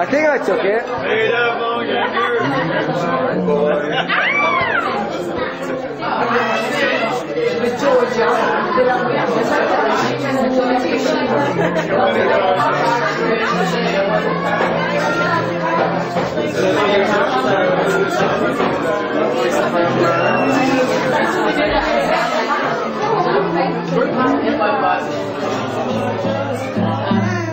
I think I took it.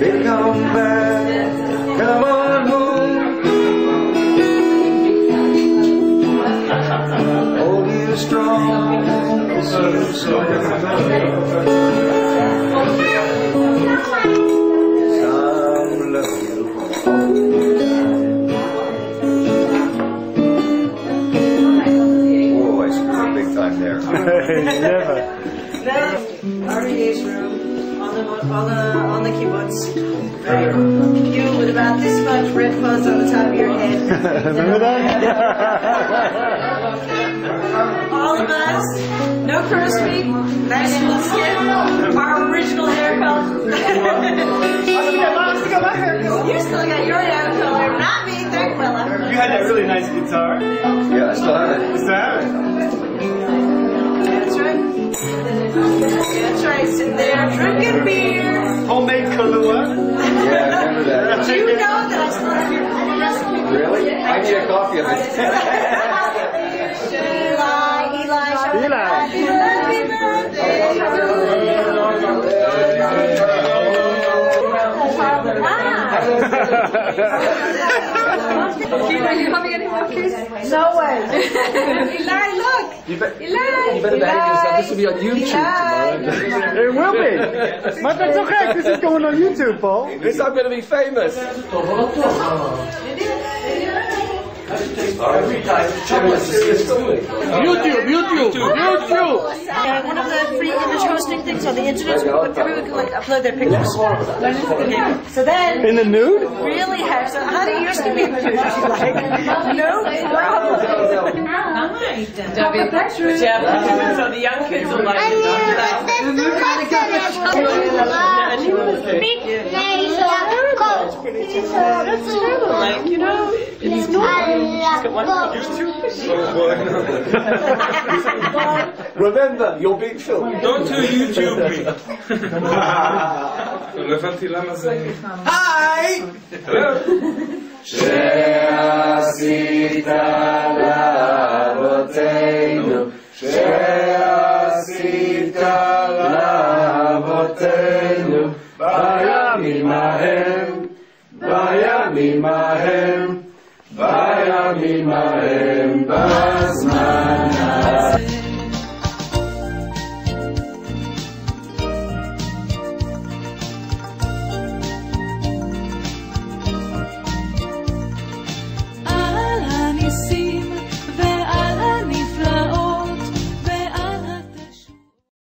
Baby, come back, come on home. Hold you strong, so strong. Some love you. Whoa, I screwed up big time there. RDA's room on the on the on the kibbutz. Right? You with about this much red fuzz on the top of your head. Remember that? All of us, no crow's feet, nice smooth skin, our original hair color. I still got my hair color. You still got your hair color, not me, thank Willa. You had that really nice guitar. Yeah, I still have it. Is that? That's sitting there drinking beer. Homemade Kahlua. Yeah, I remember that. Do you know that I still have your recipe? Really? I need a copy of it. Eli, Eli, Eli. Happy birthday to are you having any more kids? No way. Eli, look. You, be- Eli. You better behave yourself. This will be on YouTube tomorrow. it will be. My that's okay. This is going on YouTube, Paul. This I'm going to be famous. YouTube, YouTube, YouTube. YouTube one of the free image hosting things on the internet, so everyone can like upload their pictures. So then, In the nude? really have so how do you used to be in the news? Like, no problem. Jeff, so the young kids will like it. Like, you know, it's Remember, you're being filmed. Don't do YouTube me. לא הבנתי למה זה... היי! שעשית לאבותינו, שעשית לאבותינו, בימים ההם, עמי מהם, ביי עמי